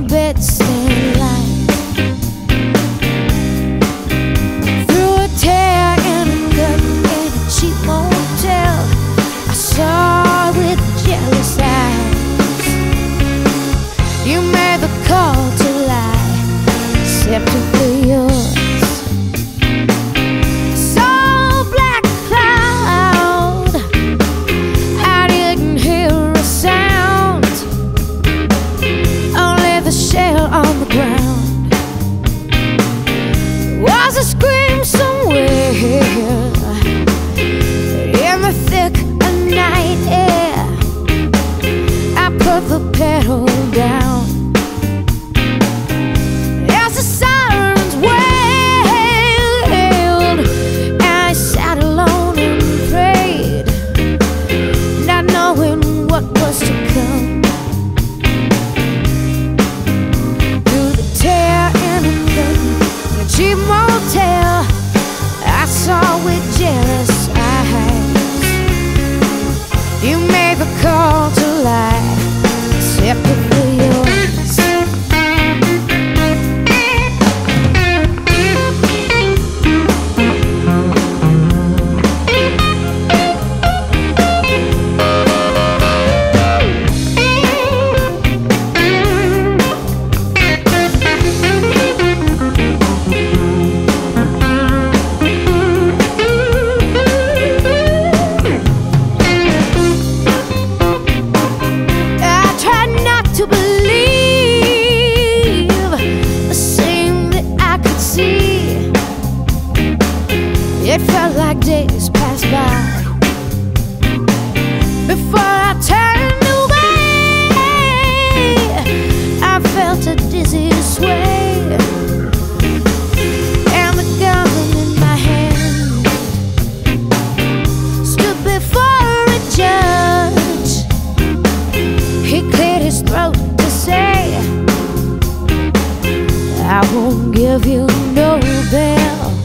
my. pedal down. Like days pass by before I turned away. I felt a dizzy sway and the gun in my hand stood before a judge. He cleared his throat to say, I won't give you no bail.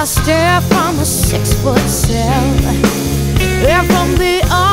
I stare from a six foot cell. And from heard